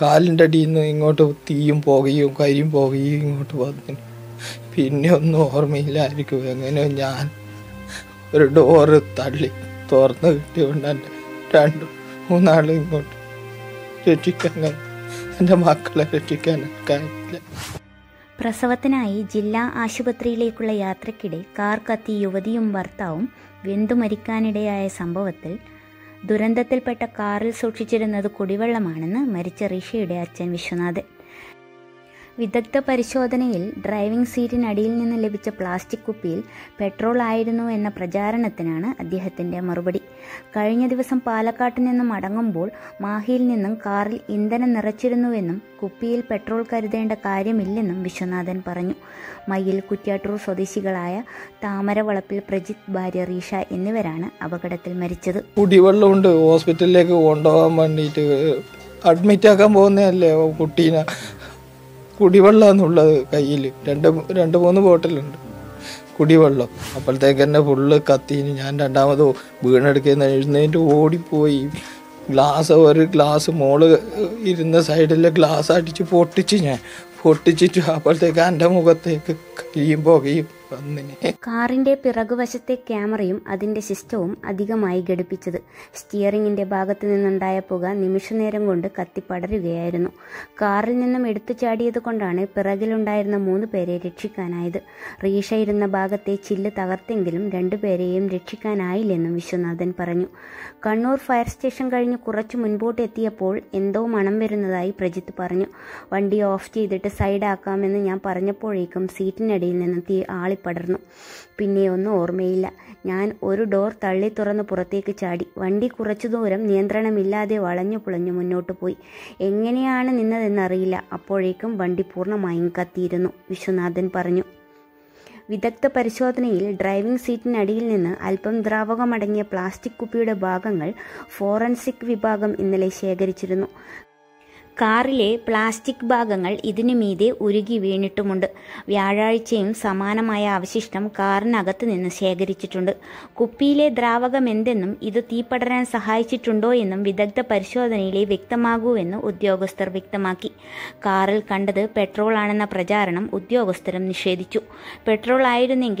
കാലിന്റെ അടിയിൽ നിന്ന് ഇങ്ങോട്ട് തീയും പുകയും കരിയും പുകയും ഇങ്ങോട്ട് വന്നു പിന്നെ ഒന്നും ഓർമ്മയില്ലായിരിക്കും എങ്ങനെയോ ഞാൻ ഒരു ഡോറ് തള്ളി തുറന്ന് കിട്ടിയോണ്ട് എന്റെ രണ്ട് മൂന്നാളും ഇങ്ങോട്ട് രക്ഷിക്കാൻ. എന്റെ മക്കളെ രക്ഷിക്കാൻ കഴിയില്ല പ്രസവത്തിനായി ജില്ലാ ആശുപത്രിയിലേക്കുള്ള യാത്രക്കിടെ കാർ കത്തി യുവതിയും ഭർത്താവും വെന്തു മരിക്കാനിടയായ സംഭവത്തിൽ ദുരന്തത്തിൽപ്പെട്ട കാറിൽ സൂക്ഷിച്ചിരുന്നത് കുടിവെള്ളമാണെന്ന് മരിച്ച ഋഷിയുടെ അച്ഛൻ വിശ്വനാഥൻ. വിദഗ്ധ പരിശോധനയിൽ ഡ്രൈവിംഗ് സീറ്റിനടിയിൽ നിന്ന് ലഭിച്ച പ്ലാസ്റ്റിക് കുപ്പിയിൽ പെട്രോൾ ആയിരുന്നു എന്ന പ്രചാരണത്തിനാണ് അദ്ദേഹത്തിന്റെ മറുപടി. കഴിഞ്ഞ ദിവസം പാലക്കാട്ട് നിന്നും മടങ്ങുമ്പോൾ മാഹിയിൽ നിന്നും കാറിൽ ഇന്ധനം നിറച്ചിരുന്നുവെന്നും കുപ്പിയിൽ പെട്രോൾ കരുതേണ്ട കാര്യമില്ലെന്നും വിശ്വനാഥൻ പറഞ്ഞു. മയ്യിൽ കുറ്റ്യാട്ടൂർ സ്വദേശികളായ താമരവളപ്പിൽ പ്രജിത് ഭാര്യ റീഷ എന്നിവരാണ് അപകടത്തിൽ മരിച്ചത്. കുടിവെള്ളമുണ്ട്. ഹോസ്പിറ്റലിലേക്ക് കൊണ്ടുപോകാൻ വേണ്ടിയിട്ട് അഡ്മിറ്റ് ആക്കാൻ പോകുന്നതല്ലേ കുട്ടീനെ? കുടിവെള്ളമെന്നുള്ളത് കയ്യിൽ രണ്ട് രണ്ട് മൂന്ന് ബോട്ടിലുണ്ട്. കുടിവെള്ളം. അപ്പോഴത്തേക്ക് തന്നെ ഫുള്ള് കത്തിന് ഞാൻ രണ്ടാമത് വീണെടുക്കുന്ന എഴുന്നേറ്റ് ഓടിപ്പോയി. ഗ്ലാസ് ഒരു ഗ്ലാസ് മോൾ ഇരുന്ന സൈഡിലെ ഗ്ലാസ് അടിച്ച് പൊട്ടിച്ച് ഞാൻ പൊട്ടിച്ചിട്ട് അപ്പോഴത്തേക്ക് എന്റെ മുഖത്തേക്ക് കരിയും പുകയും കാറിന്റെ പിറകുവശത്തെ ക്യാമറയും അതിന്റെ സിസ്റ്റവും അധികമായി ഘടിപ്പിച്ചത്. സ്റ്റിയറിംഗിന്റെ ഭാഗത്തു നിന്നുണ്ടായ പുക നിമിഷനേരം കൊണ്ട് കത്തിപ്പടരുകയായിരുന്നു. കാറിൽ നിന്നും എടുത്തു ചാടിയത് കൊണ്ടാണ് പിറകിലുണ്ടായിരുന്ന മൂന്ന് പേരെ രക്ഷിക്കാനായത്. റീഷ ഇരുന്ന ഭാഗത്തെ ചില്ല് തകർത്തെങ്കിലും രണ്ടുപേരെയും രക്ഷിക്കാനായില്ലെന്നും വിശ്വനാഥൻ പറഞ്ഞു. കണ്ണൂർ ഫയർ സ്റ്റേഷൻ കഴിഞ്ഞ് കുറച്ചു മുൻപോട്ട് എത്തിയപ്പോൾ എന്തോ മണം വരുന്നതായി പ്രജിത്ത് പറഞ്ഞു. വണ്ടി ഓഫ് ചെയ്തിട്ട് സൈഡാക്കാമെന്ന് ഞാൻ പറഞ്ഞപ്പോഴേക്കും സീറ്റിനടിയിൽ നിന്ന് തീ ആളിപ്പടർന്നു പിന്നെ ഒന്നും ഓർമ്മയില്ല. ഞാൻ ഒരു ഡോർ തള്ളി തുറന്ന് പുറത്തേക്ക് ചാടി. വണ്ടി കുറച്ചു ദൂരം നിയന്ത്രണമില്ലാതെ വളഞ്ഞു പുളഞ്ഞു മുന്നോട്ട് പോയി. എങ്ങനെയാണ് നിന്നതെന്നറിയില്ല. അപ്പോഴേക്കും വണ്ടി പൂർണമായും കത്തിയിരുന്നു. വിശ്വനാഥൻ പറഞ്ഞു. വിദഗ്ധ പരിശോധനയിൽ ഡ്രൈവിംഗ് സീറ്റിനടിയിൽ നിന്ന് അല്പം ദ്രാവകമടങ്ങിയ പ്ലാസ്റ്റിക് കുപ്പിയുടെ ഭാഗങ്ങൾ ഫോറൻസിക് വിഭാഗം ഇന്നലെ ശേഖരിച്ചിരുന്നു. കാറിലെ പ്ലാസ്റ്റിക് ഭാഗങ്ങൾ ഇതിനു മീതെ ഉരുകി വീണിട്ടുമുണ്ട്. വ്യാഴാഴ്ചയും സമാനമായ അവശിഷ്ടം കാറിനകത്ത് നിന്ന് ശേഖരിച്ചിട്ടുണ്ട്. കുപ്പിയിലെ ദ്രാവകം എന്തെന്നും ഇത് തീപടരാൻ സഹായിച്ചിട്ടുണ്ടോ എന്നും വിദഗ്ധ പരിശോധനയിലെ വ്യക്തമാകൂവെന്ന് ഉദ്യോഗസ്ഥർ വ്യക്തമാക്കി. കാറിൽ കണ്ടത് പെട്രോൾ ആണെന്ന പ്രചാരണം ഉദ്യോഗസ്ഥരും നിഷേധിച്ചു. പെട്രോൾ ആയിരുന്നെങ്കിൽ